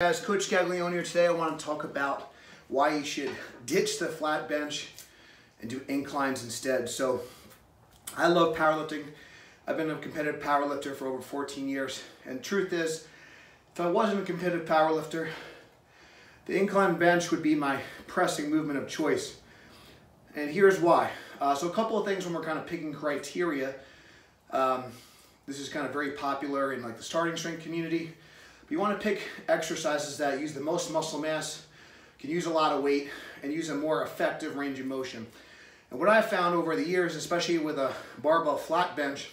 Guys, Coach Gaglione here today. I want to talk about why you should ditch the flat bench and do inclines instead. So, I love powerlifting. I've been a competitive powerlifter for over 14 years. And truth is, if I wasn't a competitive powerlifter, the incline bench would be my pressing movement of choice. And here's why. Uh, so a couple of things when we're kind of picking criteria. Um, this is kind of very popular in like the starting strength community. You want to pick exercises that use the most muscle mass, can use a lot of weight, and use a more effective range of motion. And what I've found over the years, especially with a barbell flat bench,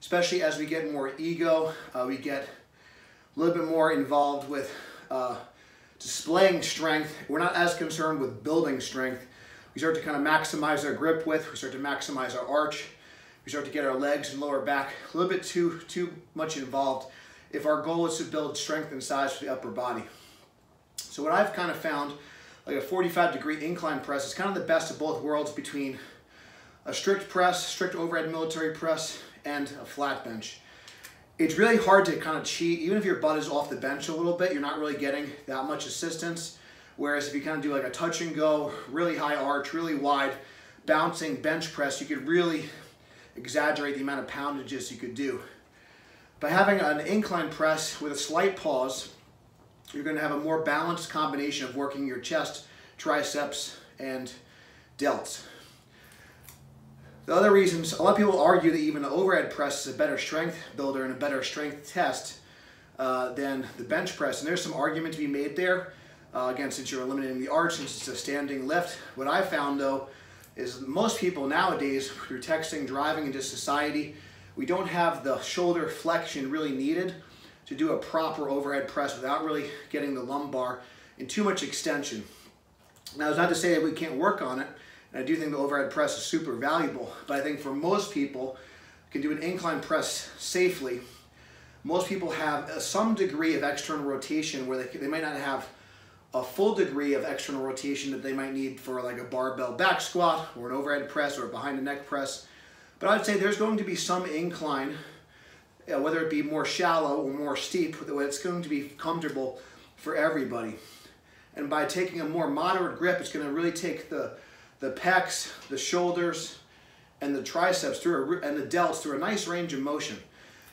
especially as we get more ego, uh, we get a little bit more involved with uh, displaying strength. We're not as concerned with building strength. We start to kind of maximize our grip width. We start to maximize our arch. We start to get our legs and lower back a little bit too, too much involved if our goal is to build strength and size for the upper body. So what I've kind of found, like a 45 degree incline press is kind of the best of both worlds between a strict press, strict overhead military press, and a flat bench. It's really hard to kind of cheat, even if your butt is off the bench a little bit, you're not really getting that much assistance. Whereas if you kind of do like a touch and go, really high arch, really wide, bouncing bench press, you could really exaggerate the amount of poundages you could do. By having an incline press with a slight pause, you're going to have a more balanced combination of working your chest, triceps, and delts. The other reasons, a lot of people argue that even the overhead press is a better strength builder and a better strength test uh, than the bench press. And there's some argument to be made there. Uh, again, since you're eliminating the arch, since it's a standing lift. What I found though, is most people nowadays, through texting, driving, and just society, we don't have the shoulder flexion really needed to do a proper overhead press without really getting the lumbar in too much extension. Now, it's not to say that we can't work on it, and I do think the overhead press is super valuable, but I think for most people, can do an incline press safely. Most people have uh, some degree of external rotation where they, they might not have a full degree of external rotation that they might need for like a barbell back squat or an overhead press or a behind the neck press. But I'd say there's going to be some incline, whether it be more shallow or more steep, it's going to be comfortable for everybody. And by taking a more moderate grip, it's going to really take the, the pecs, the shoulders, and the triceps through a, and the delts through a nice range of motion,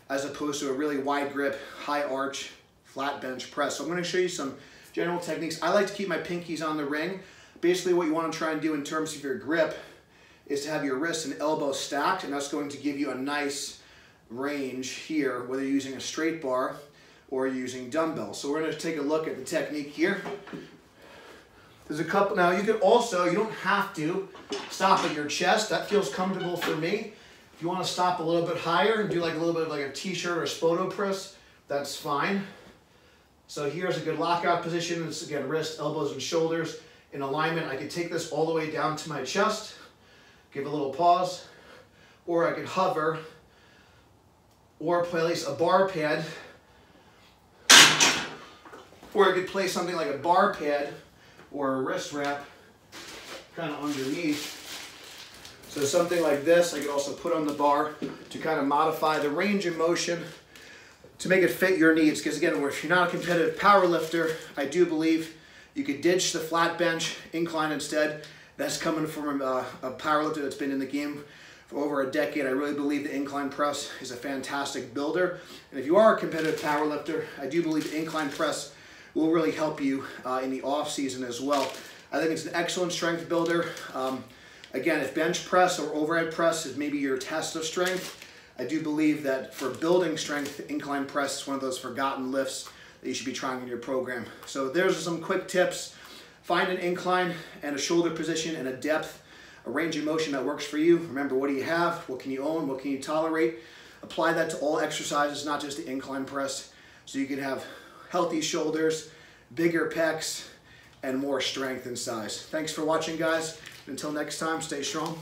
as opposed to a really wide grip, high arch, flat bench press. So I'm going to show you some general techniques. I like to keep my pinkies on the ring. Basically what you want to try and do in terms of your grip is to have your wrists and elbows stacked, and that's going to give you a nice range here, whether you're using a straight bar or using dumbbells. So we're going to take a look at the technique here. There's a couple, now you can also, you don't have to stop at your chest. That feels comfortable for me. If you want to stop a little bit higher and do like a little bit of like a t-shirt or a spoto press, that's fine. So here's a good lockout position. It's again, wrist, elbows, and shoulders in alignment. I can take this all the way down to my chest give a little pause, or I could hover, or place a bar pad, or I could place something like a bar pad or a wrist wrap kind of underneath. So something like this, I could also put on the bar to kind of modify the range of motion to make it fit your needs. Because again, if you're not a competitive power lifter, I do believe you could ditch the flat bench, incline instead, that's coming from a, a powerlifter that's been in the game for over a decade. I really believe the incline press is a fantastic builder. And if you are a competitive powerlifter, I do believe the incline press will really help you uh, in the off season as well. I think it's an excellent strength builder. Um, again, if bench press or overhead press is maybe your test of strength, I do believe that for building strength, incline press is one of those forgotten lifts that you should be trying in your program. So there's some quick tips Find an incline and a shoulder position and a depth, a range of motion that works for you. Remember, what do you have? What can you own? What can you tolerate? Apply that to all exercises, not just the incline press, so you can have healthy shoulders, bigger pecs, and more strength and size. Thanks for watching, guys. Until next time, stay strong.